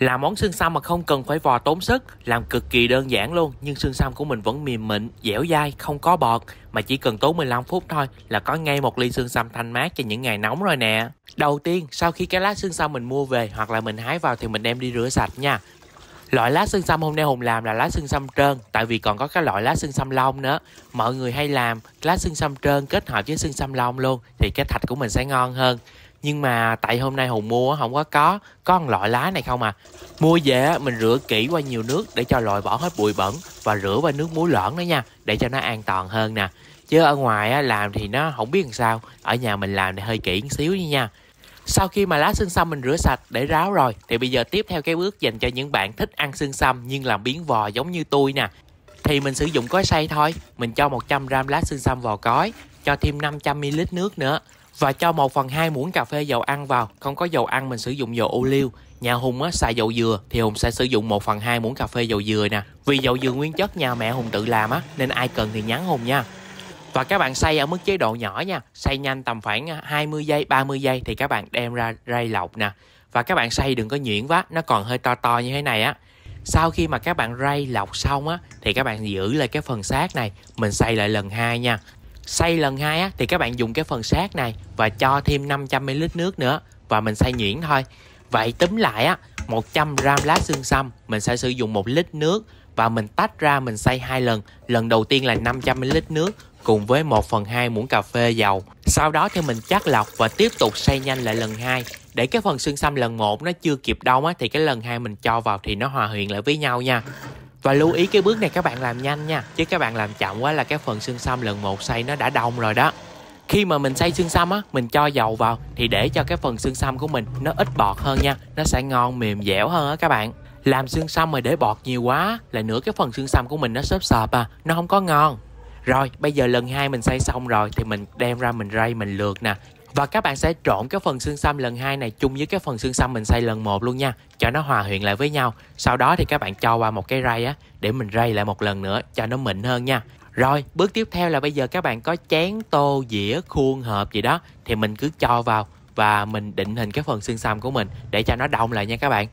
Làm món xương xăm mà không cần phải vò tốn sức, làm cực kỳ đơn giản luôn, nhưng xương xăm của mình vẫn mềm mịn, dẻo dai, không có bọt, mà chỉ cần tốn 15 phút thôi là có ngay một ly xương xăm thanh mát cho những ngày nóng rồi nè. Đầu tiên, sau khi cái lá xương xăm mình mua về hoặc là mình hái vào thì mình đem đi rửa sạch nha. Loại lá xương xăm hôm nay Hùng làm là lá xương xăm trơn Tại vì còn có cái loại lá xương xăm lông nữa Mọi người hay làm lá xương xăm trơn kết hợp với xương xăm lông luôn Thì cái thạch của mình sẽ ngon hơn nhưng mà tại hôm nay hùng mua không có có có một loại lá này không à. Mua về mình rửa kỹ qua nhiều nước để cho loại bỏ hết bụi bẩn và rửa qua nước muối loãng đó nha để cho nó an toàn hơn nè. Chứ ở ngoài á, làm thì nó không biết làm sao. Ở nhà mình làm thì hơi kỹ một xíu nha. Sau khi mà lá xương xăm mình rửa sạch để ráo rồi thì bây giờ tiếp theo cái bước dành cho những bạn thích ăn xương xăm nhưng làm biến vò giống như tôi nè. Thì mình sử dụng cối xay thôi mình cho 100g lá xương xăm vào cối cho thêm 500ml nước nữa và cho 1 phần 2 muỗng cà phê dầu ăn vào. Không có dầu ăn, mình sử dụng dầu ô liu. Nhà hùng á, xài dầu dừa, thì hùng sẽ sử dụng 1 phần 2 muỗng cà phê dầu dừa nè. Vì dầu dừa nguyên chất nhà mẹ hùng tự làm á, nên ai cần thì nhắn hùng nha. Và các bạn xay ở mức chế độ nhỏ nha. Xay nhanh tầm khoảng 20 giây 30 giây thì các bạn đem ra rây lọc nè. Và các bạn xay đừng có nhuyễn quá nó còn hơi to to như thế này á. Sau khi mà các bạn rây lọc xong á, thì các bạn giữ lại cái phần xác này. Mình xay lại lần hai nha. Xay lần hai á, thì các bạn dùng cái phần sát này và cho thêm 500ml nước nữa và mình xay nhuyễn thôi. Vậy túm lại á, 100g lá xương sâm mình sẽ sử dụng 1 lít nước và mình tách ra mình xay hai lần. Lần đầu tiên là 500ml nước cùng với 1 phần 2 muỗng cà phê dầu. Sau đó thì mình chắc lọc và tiếp tục xay nhanh lại lần hai để cái phần xương xăm lần một nó chưa kịp đông á thì cái lần hai mình cho vào thì nó hòa quyện lại với nhau nha. Và lưu ý cái bước này các bạn làm nhanh nha, Chứ các bạn làm chậm quá là cái phần xương xăm lần một xay nó đã đông rồi đó. Khi mà mình xay xương xăm á, mình cho dầu vào thì để cho cái phần xương xăm của mình nó ít bọt hơn nha, nó sẽ ngon mềm dẻo hơn á các bạn. Làm xương xăm mà để bọt nhiều quá là nửa cái phần xương xăm của mình nó xốp sọp à nó không có ngon. Rồi, bây giờ lần hai mình xay xong rồi thì mình đem ra mình rây mình lượt nè và các bạn sẽ trộn cái phần xương xăm lần hai này chung với cái phần xương xăm mình xay lần một luôn nha, cho nó hòa quyện lại với nhau. Sau đó thì các bạn cho qua một cái rây á, để mình rây lại một lần nữa cho nó mịn hơn nha. Rồi, bước tiếp theo là bây giờ các bạn có chén tô, dĩa, khuôn, hộp gì đó, thì mình cứ cho vào và mình định hình cái phần xương xăm của mình để cho nó đông lại nha các bạn.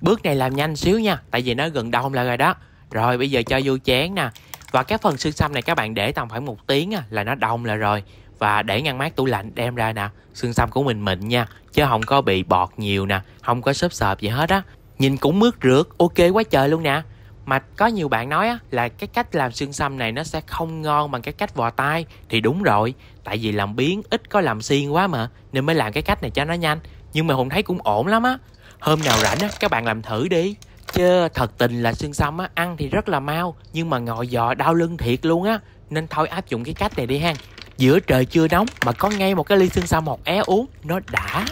Bước này làm nhanh xíu nha, tại vì nó gần đông lại rồi đó. Rồi, bây giờ cho vô chén nè. Và cái phần xương xăm này các bạn để tầm khoảng một tiếng là nó đông lại rồi và để ngăn mát tủ lạnh đem ra nè. Xương xăm của mình mịn nha chứ không có bị bọt nhiều nè không có xốp sợp gì hết á. Nhìn cũng mướt rượt ok quá trời luôn nè. Mà có nhiều bạn nói á, là cái cách làm xương xăm này nó sẽ không ngon bằng cái cách vò tay. Thì đúng rồi tại vì làm biến ít có làm xiên quá mà nên mới làm cái cách này cho nó nhanh. Nhưng mà hùng thấy cũng ổn lắm á. Hôm nào rảnh á các bạn làm thử đi. Chứ thật tình là xương xăm á ăn thì rất là mau nhưng mà ngồi dò đau lưng thiệt luôn á. Nên thôi áp dụng cái cách này đi ha giữa trời chưa nóng mà có ngay một cái ly xương xăm một é uống, nó đã.